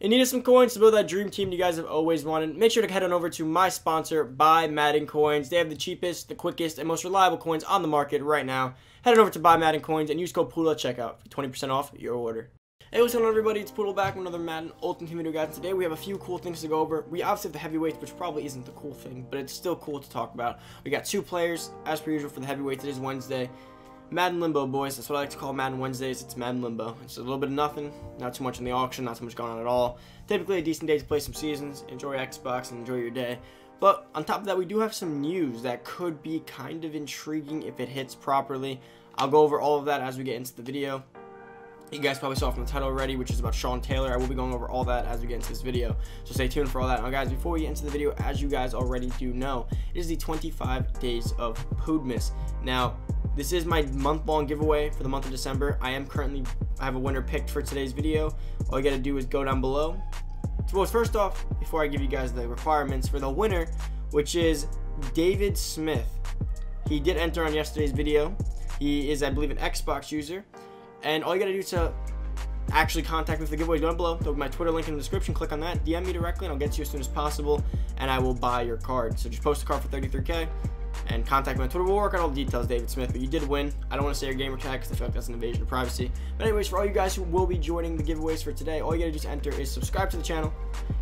In need some coins to build that dream team you guys have always wanted, make sure to head on over to my sponsor, Buy Madden Coins. They have the cheapest, the quickest, and most reliable coins on the market right now. Head on over to Buy Madden Coins and use code Poodle at checkout for 20% off your order. Hey, what's going on everybody? It's Poodle back with another Madden Ultimate Team video guys. Today we have a few cool things to go over. We obviously have the heavyweights, which probably isn't the cool thing, but it's still cool to talk about. We got two players, as per usual, for the heavyweights. It is Wednesday. Madden Limbo, boys. That's what I like to call Madden Wednesdays. It's Madden Limbo. It's a little bit of nothing, not too much in the auction, not too much going on at all. Typically a decent day to play some seasons, enjoy Xbox, and enjoy your day. But on top of that, we do have some news that could be kind of intriguing if it hits properly. I'll go over all of that as we get into the video. You guys probably saw from the title already, which is about Sean Taylor. I will be going over all that as we get into this video. So stay tuned for all that. Now, guys, before we get into the video, as you guys already do know, it is the 25 days of Poodmas. Now, this is my month-long giveaway for the month of December. I am currently, I have a winner picked for today's video. All you gotta do is go down below. Well, first off, before I give you guys the requirements for the winner, which is David Smith. He did enter on yesterday's video. He is, I believe, an Xbox user. And all you gotta do to actually contact me for the giveaway down below. There'll be my Twitter link in the description. Click on that. DM me directly, and I'll get to you as soon as possible. And I will buy your card. So just post a card for 33k and contact me on Twitter. We'll work on all the details, David Smith. But you did win. I don't want to say your gamer tag because I feel like that's an invasion of privacy. But anyways, for all you guys who will be joining the giveaways for today, all you gotta do to enter is subscribe to the channel,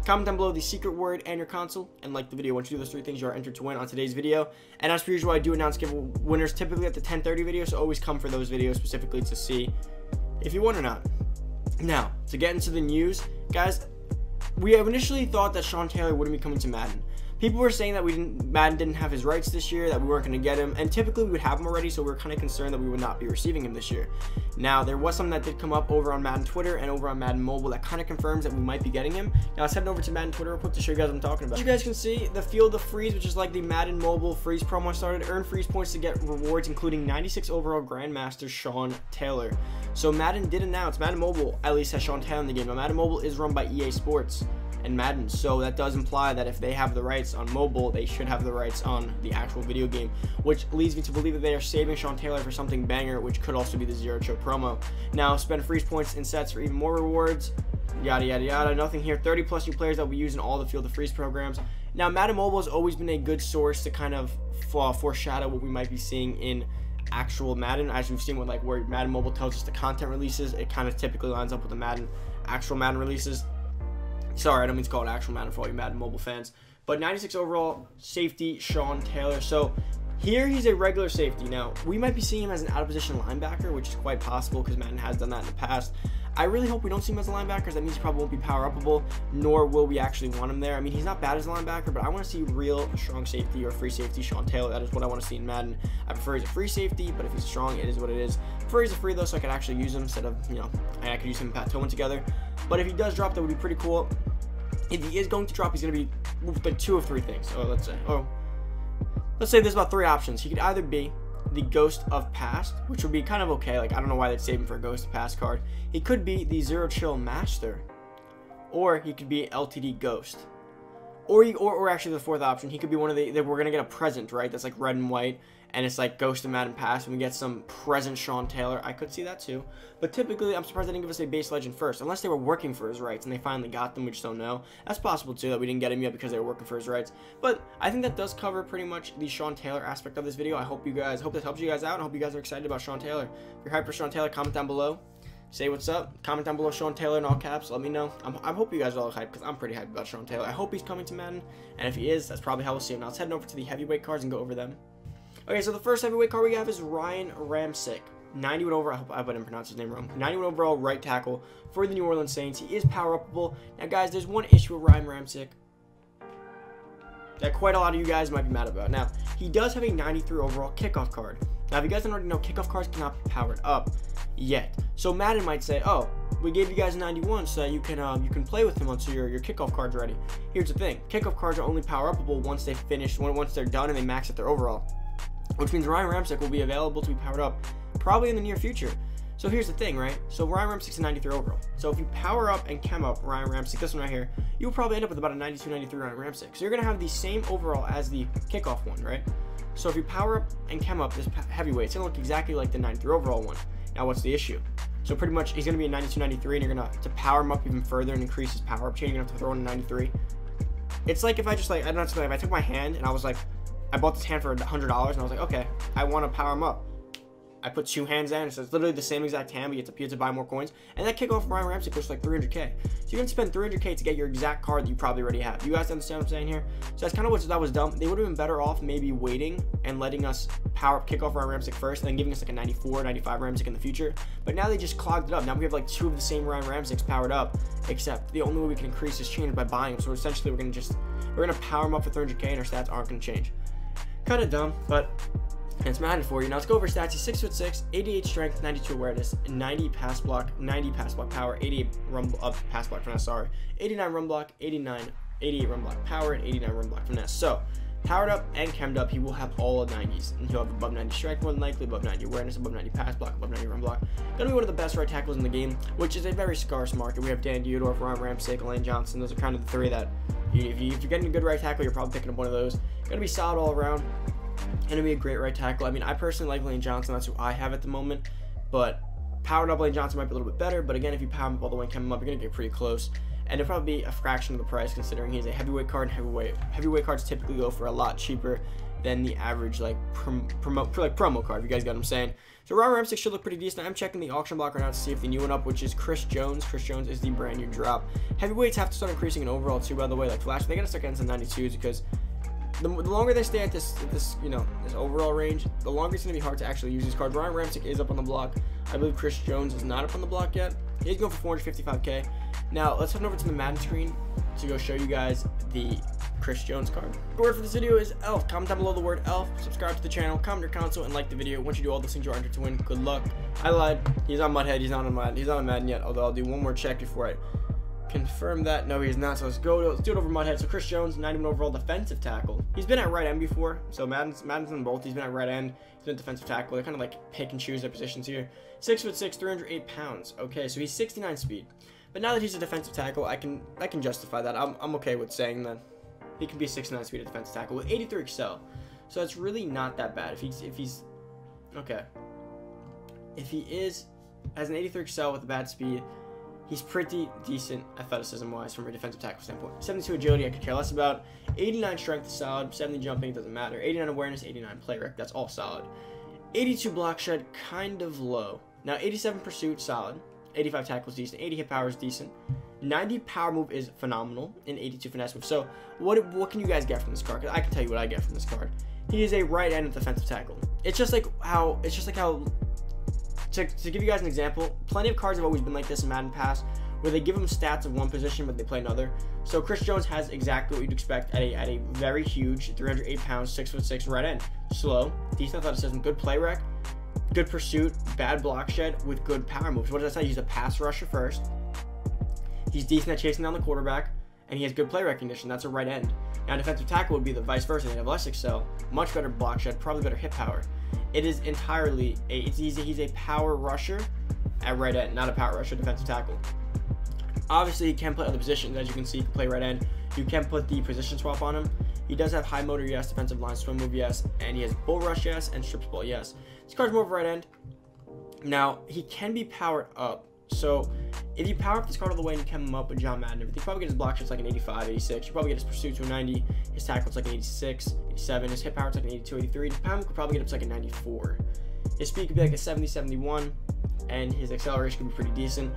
comment down below the secret word and your console, and like the video. Once you do those three things, you are entered to win on today's video. And as per usual, I do announce give winners typically at the 10:30 video, so always come for those videos specifically to see if you won or not. Now, to get into the news, guys, we have initially thought that Sean Taylor wouldn't be coming to Madden people were saying that we didn't Madden didn't have his rights this year, that we weren't going to get him, and typically we would have him already, so we are kind of concerned that we would not be receiving him this year. Now there was something that did come up over on Madden Twitter and over on Madden Mobile that kind of confirms that we might be getting him. Now let's head over to Madden Twitter real quick to show you guys what I'm talking about. As you guys can see, the Field of Freeze, which is like the Madden Mobile freeze promo started, earn freeze points to get rewards, including 96 overall Grandmaster Sean Taylor. So Madden did announce, Madden Mobile at least has Sean Taylor in the game. Now Madden Mobile is run by EA Sports and Madden. So that does imply that if they have the rights on mobile, they should have the rights on the actual video game, which leads me to believe that they are saving Sean Taylor for something banger, which could also be the Zero Chill promo. Now, spend freeze points and sets for even more rewards. Yada yada yada. Nothing here. 30 plus new players that will be using all the Field of Freeze programs. Now, Madden Mobile has always been a good source to kind of uh, foreshadow what we might be seeing in actual Madden, as we've seen with like where Madden Mobile tells us the content releases, it kind of typically lines up with the Madden actual Madden releases. Sorry, I don't mean to call it actual Madden for all you Madden mobile fans. But 96 overall safety, Sean Taylor. So here he's a regular safety. Now, we might be seeing him as an out of position linebacker, which is quite possible because Madden has done that in the past. I really hope we don't see him as a linebacker. That means he probably won't be power upable, nor will we actually want him there. I mean, he's not bad as a linebacker, but I want to see real strong safety or free safety Sean Taylor. That is what I want to see in Madden. I prefer he's a free safety, but if he's strong, it is what it is. I prefer he's a free though, so I could actually use him instead of, you know, I could use him and together. But if he does drop, that would be pretty cool if he is going to drop, he's going to be like two of three things. Oh, let's say, oh, let's say there's about three options. He could either be the Ghost of Past, which would be kind of okay. Like, I don't know why they'd save him for a Ghost of Past card. He could be the Zero Chill Master, or he could be LTD Ghost. Or, he, or, or actually the fourth option, he could be one of the, we're going to get a present, right? That's like red and white and it's like Ghost of Madden Past and we get some present Sean Taylor. I could see that too. But typically, I'm surprised they didn't give us a base legend first, unless they were working for his rights and they finally got them, we just don't know. That's possible too, that we didn't get him yet because they were working for his rights. But I think that does cover pretty much the Sean Taylor aspect of this video. I hope you guys, hope this helps you guys out. I hope you guys are excited about Sean Taylor. If you're hyped for Sean Taylor, comment down below say what's up. Comment down below Sean Taylor in all caps. Let me know. I'm, I hope you guys are all hyped because I'm pretty hyped about Sean Taylor. I hope he's coming to Madden, and if he is, that's probably how we'll see him. Now let's head over to the heavyweight cards and go over them. Okay, so the first heavyweight card we have is Ryan Ramczyk. 91 overall, I hope I didn't pronounce his name wrong. 91 overall right tackle for the New Orleans Saints. He is power upable. Now, guys, there's one issue with Ryan Ramczyk that quite a lot of you guys might be mad about. Now, he does have a 93 overall kickoff card. Now, if you guys don't already know, kickoff cards cannot be powered up yet. So Madden might say, oh, we gave you guys 91 so that you can uh, you can play with them until your, your kickoff card's ready. Here's the thing, kickoff cards are only power upable once they finish, once they're done and they max at their overall which means Ryan Ramczyk will be available to be powered up probably in the near future. So here's the thing, right? So Ryan Ramczyk's a 93 overall. So if you power up and chem up Ryan Ramczyk, this one right here, you'll probably end up with about a 92, 93 Ryan Ramczyk. So you're gonna have the same overall as the kickoff one, right? So if you power up and chem up this heavyweight, it's gonna look exactly like the 93 overall one. Now what's the issue? So pretty much he's going to be a 92, 93, and you're going to, to power him up even further and increase his power up chain, you're going to have to throw in a 93. It's like if I just like, I don't know, if I took my hand and I was like, I bought this hand for $100 and I was like, okay, I want to power him up. I put two hands in, so it's literally the same exact hand, but you have to, you have to buy more coins. And that kickoff Ryan Ramczyk costs like 300k. So you're gonna spend 300k to get your exact card that you probably already have. You guys understand what I'm saying here? So that's kind of what that was dumb. They would have been better off maybe waiting and letting us power kick off Ryan Ramczyk first, and then giving us like a 94, 95 Ramczyk in the future. But now they just clogged it up. Now we have like two of the same Ryan Ramczyks powered up, except the only way we can increase his chain is by buying them. So essentially, we're gonna just we're gonna power him up for 300k, and our stats aren't gonna change. Kind of dumb, but it's Madden for you. Now let's go over stats. He's 6 foot 6, 88 strength, 92 awareness, 90 pass block, 90 pass block power, 88 run uh, pass block finesse, sorry. 89 run block, 89, 88 run block power, and 89 run block from finesse. So, powered up and chemmed up, he will have all of 90s. And he'll have above 90 strength more than likely, above 90 awareness, above 90 pass block, above 90 run block. Gonna be one of the best right tackles in the game, which is a very scarce market. We have Dan Dierdorf, Ron Ramczyk, Lane Johnson. Those are kind of the three that, if, you, you're getting a good right tackle, you're probably picking up one of those. Gonna be solid all around going to be a great right tackle. I mean, I personally like Lane Johnson. That's who I have at the moment. But powered up Lane Johnson might be a little bit better. But again, if you power him up all the way come him up, you're going to get pretty close. And it'll probably be a fraction of the price considering he's a heavyweight card. And heavyweight heavyweight cards typically go for a lot cheaper than the average like prom, promo like promo card. If you guys got what I'm saying. So Ron Ramczyk should look pretty decent. I'm checking the auction block right now to see if the new one up, which is Chris Jones. Chris Jones is the brand new drop. Heavyweights have to start increasing in overall too. By the way, like Flash, they gotta start getting some 92s because the, the, longer they stay at this this you know this overall range, the longer it's gonna be hard to actually use these cards. Ryan Ramczyk is up on the block. I believe Chris Jones is not up on the block yet. He's going for 455k. Now let's head over to the Madden screen to go show you guys the Chris Jones card. The word for this video is ELF. Comment down below the word ELF. Subscribe to the channel, comment your console, and like the video. Once you do all those things, you're entered to win. Good luck. I lied. He's on Muthead. He's not on Madden. He's not on Madden yet. Although I'll do one more check before I confirm that. No, he's not. So let's go. To, let's do it over Muthead. So Chris Jones, 91 overall defensive tackle. He's been at right end before. So Madden's Madden's in both. He's been at right end. He's been defensive tackle. They kind of like pick and choose their positions here. Six foot six, 308 pounds. Okay, so he's 69 speed. But now that he's a defensive tackle, I can I can justify that. I'm, I'm okay with saying that he can be a 6'9 speed at defensive tackle with 83 excel. So that's really not that bad. If he's if he's okay. If he is has an 83 excel with a bad speed, He's pretty decent athleticism wise from a defensive tackle standpoint. 72 agility, I could care less about. 89 strength, solid. 70 jumping, doesn't matter. 89 awareness, 89 play rec, that's all solid. 82 block shed, kind of low. Now, 87 pursuit, solid. 85 tackles, decent. 80 hit power is decent. 90 power move is phenomenal, and 82 finesse move. So, what what can you guys get from this card? Because I can tell you what I get from this card. He is a right end defensive tackle. It's just like how it's just like how to, to give you guys an example, plenty of cards have always been like this in Madden Pass, where they give them stats of one position, but they play another. So Chris Jones has exactly what you'd expect at a, at a very huge 308 pounds, 6 foot 6 right end. Slow, decent athleticism, good play rec, good pursuit, bad block shed with good power moves. What does that say? He's a pass rusher first. He's decent at chasing down the quarterback, and he has good play recognition. That's a right end. Now, defensive tackle would be the vice versa. They have less excel, much better block shed, probably better hit power. It is entirely a, it's easy. He's a power rusher at right end, not a power rusher defensive tackle. Obviously, he can play other positions. As you can see, he can play right end. You can put the position swap on him. He does have high motor, yes. Defensive line swim move, yes. And he has bull rush, yes. And strips ball, yes. This card's more of right end. Now, he can be powered up. So, if you power up this card all the way and you come him up with John Madden, everything, you probably get his block shots like an 85, 86. You probably get his pursuit to a 90. His tackle's like an 86, 87. His hit power's like an 82, 83. His power could probably get up to like a 94. His speed could be like a 70, 71. And his acceleration could be pretty decent.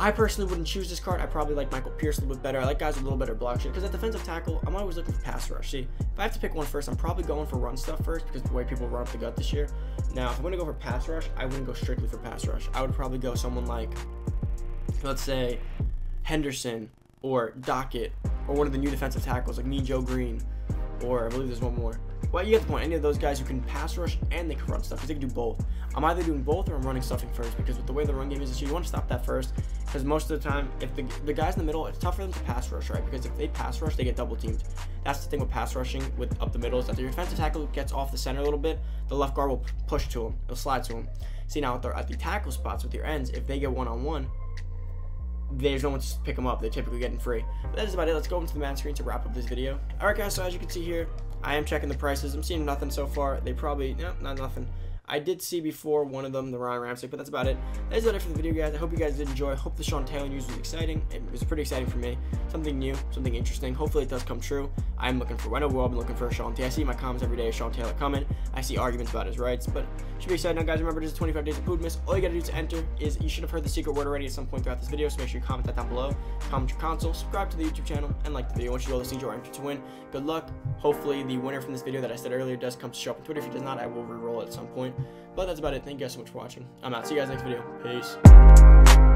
I personally wouldn't choose this card. I probably like Michael Pierce a little bit better. I like guys with a little better block shit because at defensive tackle, I'm always looking for pass rush. See, if I have to pick one first, I'm probably going for run stuff first because the way people run up the gut this year. Now, if I'm going to go for pass rush, I wouldn't go strictly for pass rush. I would probably go someone like let's say Henderson or Dockett or one of the new defensive tackles like Joe Greene, or I believe there's one more. Well, you get the point. Any of those guys who can pass rush and they can run stuff because they can do both. I'm either doing both or I'm running stuffing first because with the way the run game is you want to stop that first because most of the time, if the, the guys in the middle, it's tough for them to pass rush, right? Because if they pass rush, they get double teamed. That's the thing with pass rushing with up the middle is that the defensive tackle gets off the center a little bit, the left guard will push to him, it'll slide to him. See now at the, at the tackle spots with your ends, if they get one on one, there's no one to pick them up. They're typically getting free. But that is about it. Let's go into the man screen to wrap up this video. Alright guys, so as you can see here, I am checking the prices. I'm seeing nothing so far. They probably, no, not nothing. I did see before one of them, the Ryan Ramczyk, but that's about it. That is about it for the video, guys. I hope you guys did enjoy. I hope the Sean Taylor news was exciting. It was pretty exciting for me. Something new, something interesting. Hopefully it does come true. I'm looking for, I know we've all been looking for Sean Taylor. I see my comments every day of Sean Taylor coming. I see arguments about his rights, but should be exciting. Now, guys, remember, is 25 days of Poodmas. All you gotta do to enter is, you should have heard the secret word already at some point throughout this video, so make sure you comment that down below. Comment your console, subscribe to the YouTube channel, and like the video. Once you go listening to our entry to win, good luck. Hopefully the winner from this video that I said earlier does come to show up on Twitter. If he does not, I will re-roll at some point. But that's about it. Thank you guys so much for watching. I'm out. See you guys next video. Peace.